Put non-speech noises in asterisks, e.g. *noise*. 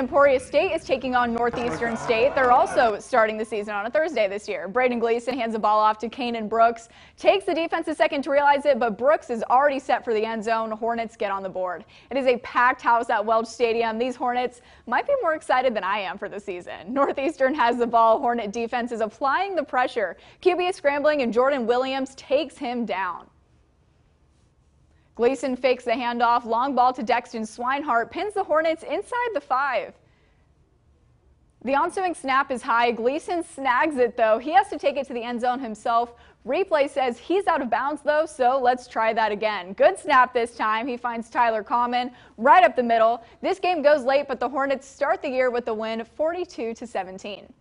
Emporia State is taking on Northeastern State. They're also starting the season on a Thursday this year. Braden Gleason hands the ball off to Kanan Brooks, takes the defense a second to realize it, but Brooks is already set for the end zone. Hornets get on the board. It is a packed house at Welch Stadium. These Hornets might be more excited than I am for the season. *laughs* Northeastern has the ball. Hornet defense is applying the pressure. QB is scrambling and Jordan Williams takes him down. Gleason fakes the handoff, long ball to Dexton Swinehart, pins the Hornets inside the five. The ensuing snap is high. Gleason snags it, though. He has to take it to the end zone himself. Replay says he's out of bounds, though, so let's try that again. Good snap this time. He finds Tyler Common right up the middle. This game goes late, but the Hornets start the year with the win 42 to 17.